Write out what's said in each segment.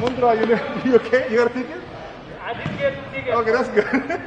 Samundra, you, you okay? You're ticket. I didn't get ticket. Okay, that's good.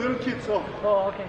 little kids So. Oh, okay.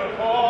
Beautiful.